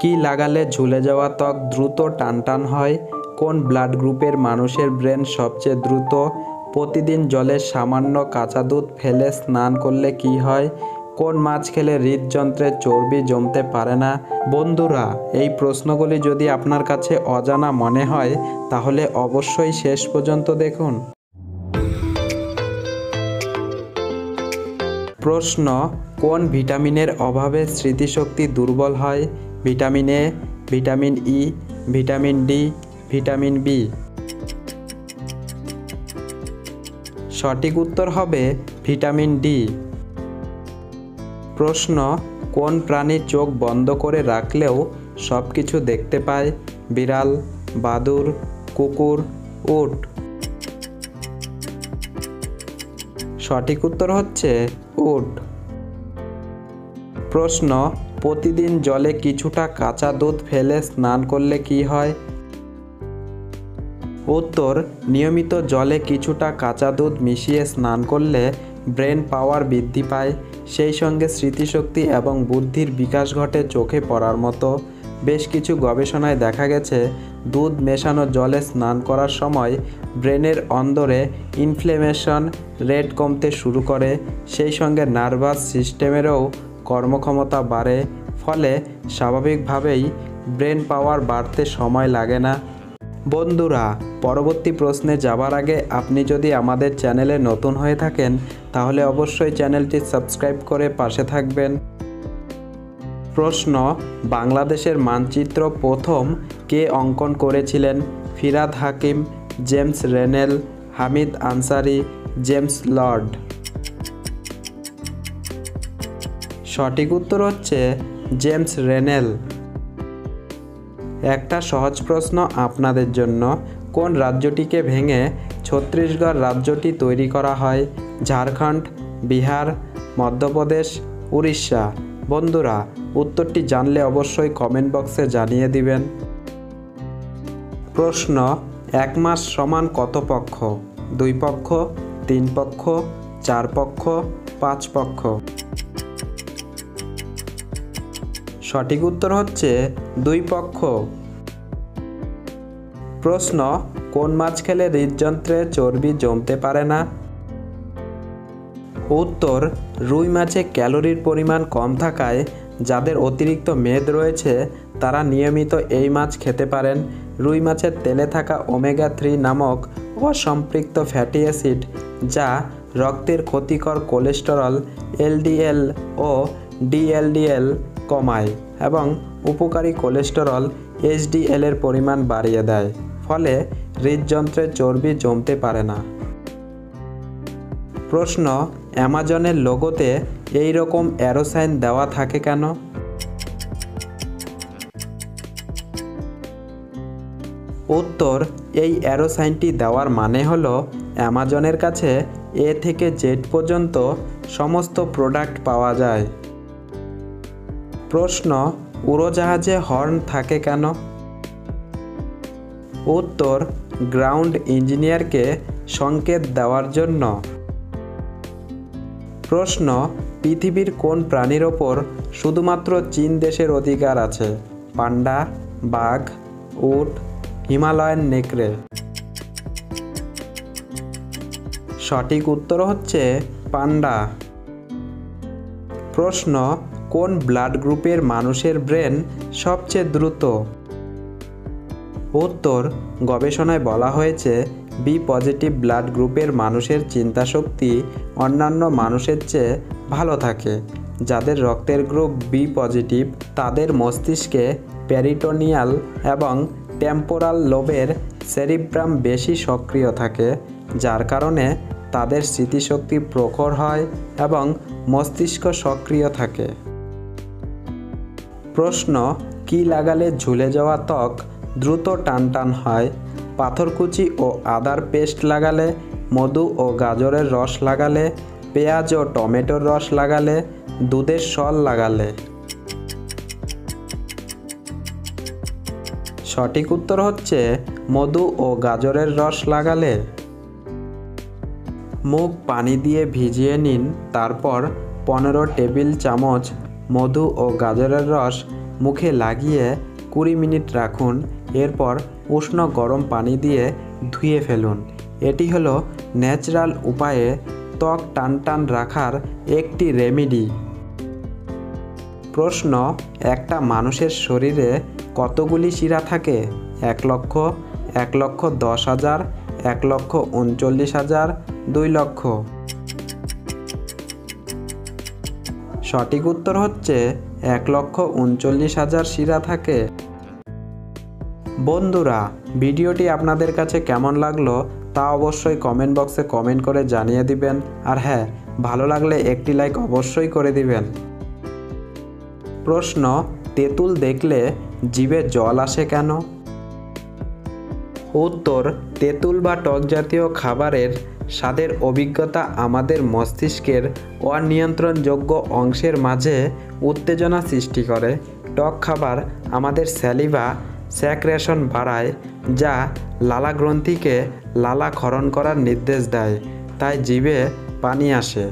কি লাগালে ঝুলে যাওয়া ত্বক দ্রুত টানটান হয়? কোন ব্লাড গ্রুপের মানুষের ব্রেন সবচেয়ে দ্রুত? প্রতিদিন জলে সামান্য কাঁচা দুধ ফেলে স্নান করলে কি হয়? কোন মাছ খেলে হৃদযন্ত্রে চর্বি জমতে পারে না? বন্ধুরা, এই প্রশ্নগুলি যদি আপনার কাছে অজানা মনে হয়, তাহলে অবশ্যই শেষ পর্যন্ত দেখুন। প্রশ্ন, কোন ভিটামিনের অভাবে স্মৃতিশক্তি দুর্বল হয়? Vitamin A, vitamin E, vitamin D, vitamin B. সঠিক উত্তর হবে ভিটামিন ডি। প্রশ্ন, কোন প্রাণীর চোখ বন্ধ করে রাখলেও সব কিছু দেখতে পায়? বিড়াল, বাদুর, কুকুর, উট। সঠিক উত্তর হচ্ছে উট। প্রশ্ন, প্রতিদিন জলে কিছুটা কাঁচা দুধ ফেলে স্নান করলে কি হয়? উত্তর, নিয়মিত জলে কিছুটা কাঁচা দুধ মিশিয়ে স্নান করলে ব্রেন পাওয়ার বৃদ্ধি পায়। সেই সঙ্গে স্মৃতিশক্তি এবং বুদ্ধির বিকাশ ঘটে চোখে পড়ার মতো। বেশ কিছু গবেষণায় দেখা গেছে, দুধ মেশানো জলে স্নান করার সময় ব্রেনের অন্দরে ইনফ্লেমেশন রেট কমতে শুরু করে। সেই সঙ্গে নার্ভাস সিস্টেমেরও কর্মক্ষমতা বাড়ে, ফলে স্বাভাবিকভাবেই ব্রেন পাওয়ার বাড়তে সময় লাগে না। বন্ধুরা, পরবর্তী প্রশ্নে যাবার আগে আপনি যদি আমাদের চ্যানেলে নতুন হয়ে থাকেন, তাহলে অবশ্যই চ্যানেলটি সাবস্ক্রাইব করে পাশে থাকবেন। প্রশ্ন, বাংলাদেশের মানচিত্র প্রথম কে অঙ্কন করেছিলেন? Firhad Hakim, James Rennell, Hamid Ansari, James Lord. সঠিক উত্তর হচ্ছে জেমস রেনেল। একটা সহজ প্রশ্ন আপনাদের জন্য। কোন রাজ্যটিকে ভেঙে ছত্তিশগড় রাজ্যটি তৈরি করা হয়? ঝাড়খণ্ড, বিহার, মধ্যপ্রদেশ, উড়িষ্যা। বন্ধুরা, উত্তরটি জানলে অবশ্যই কমেন্ট বক্সে জানিয়ে দিবেন। প্রশ্ন, এক মাস সমান কত পক্ষ? দুই পক্ষ, তিন পক্ষ, চার পক্ষ, পাঁচ পক্ষ। সঠিক উত্তর হচ্ছে দুই পক্ষ। প্রশ্ন, কোন মাছ খেলে হৃদযন্ত্রে চর্বি জমতে পারে না? উত্তর, রুই মাছে ক্যালোরির পরিমাণ কম থাকায় যাদের অতিরিক্ত মেদ রয়েছে, তারা নিয়মিত এই মাছ খেতে পারেন। রুই মাছের তেলে থাকা ওমেগা থ্রি নামক অসম্পৃক্ত ফ্যাটি অ্যাসিড, যা রক্তের ক্ষতিকর কোলেস্টেরল, এলডিএল ও ডিএলডিএল কমায় এবং উপকারী কোলেস্টেরল এইচডিএল এর পরিমাণ বাড়িয়ে দেয়, ফলে হৃদযন্ত্রে চর্বি জমতে পারে না। প্রশ্ন, অ্যামাজনের লোগোতে এই রকম অ্যারোসাইন দেওয়া থাকে কেন? উত্তর, এই অ্যারোসাইনটি দেওয়ার মানে হলো অ্যামাজনের কাছে এ থেকে জেড পর্যন্ত সমস্ত প্রোডাক্ট পাওয়া যায়। প্রশ্ন, উড়োজাহাজে হর্ন থাকে কেন? উত্তর, গ্রাউন্ড ইঞ্জিনিয়ারকে সংকেত দেওয়ার জন্য। প্রশ্ন, পৃথিবীর কোন প্রাণীর ওপর শুধুমাত্র চীন দেশের অধিকার আছে? পান্ডা, বাঘ, উট, হিমালয়ান নেকড়ে। সঠিক উত্তর হচ্ছে পান্ডা। প্রশ্ন কোন ব্লাড গ্রুপের মানুষের ব্রেন সবচেয়ে দ্রুত? উত্তর, গবেষণায় বলা হয়েছে বি পজিটিভ ব্লাড গ্রুপের মানুষের চিন্তাশক্তি অন্যান্য মানুষের চেয়ে ভালো থাকে, যাদের রক্তের গ্রুপ বি পজিটিভ তাদের মস্তিষ্কে প্যারিটোনিয়াল এবং টেম্পোরাল লোবের সেরিব্রাম বেশি সক্রিয় থাকে, যার কারণে তাদের স্মৃতিশক্তি প্রখর হয় এবং মস্তিষ্ক সক্রিয় থাকে। প্রশ্ন, কি লাগালে ঝুলে যাওয়া ত্বক দ্রুত টানটান হয়? পাথরকুচি ও আদার পেস্ট লাগালে? মধু ও গাজরের রস লাগালে? পেঁয়াজ ও টমেটোর রস লাগালে? দুধের সল লাগালে? সঠিক উত্তর হচ্ছে, মধু ও গাজরের রস লাগালে। মুখ পানি দিয়ে ভিজিয়ে নিন, তারপর পনেরো টেবিল চামচ মধু ও গাজরের রস মুখে লাগিয়ে কুড়ি মিনিট রাখুন। এরপর উষ্ণ গরম পানি দিয়ে ধুয়ে ফেলুন। এটি হলো ন্যাচারাল উপায়ে ত্বক টান টান রাখার একটি রেমেডি। প্রশ্ন, একটা মানুষের শরীরে কতগুলি শিরা থাকে? এক লক্ষ এক লক্ষ দশ হাজার, এক লক্ষ উনচল্লিশ হাজার, দুই লক্ষ। সঠিক উত্তর হচ্ছে এক লক্ষ উনচল্লিশ হাজার শিরা থাকে। বন্ধুরা, ভিডিওটি আপনাদের কাছে কেমন লাগল তা অবশ্যই কমেন্ট বক্সে কমেন্ট করে জানিয়ে দিবেন। আর হ্যাঁ ভালো লাগলে একটি লাইক অবশ্যই করে দিবেন। প্রশ্ন, তেঁতুল দেখলে জিভে জল আসে কেন? উত্তর, তেঁতুল বা টক জাতীয় খাবারের স্বাদের অভিজ্ঞতা আমাদের মস্তিষ্কের অনিয়ন্ত্রণযোগ্য অংশের মাঝে উত্তেজনা সৃষ্টি করে। টক খাবার আমাদের স্যালিভা স্যাক্রেশন বাড়ায়, যা লালা গ্রন্থিকে লালা খরণ করার নির্দেশ দেয়, তাই জিভে পানি আসে।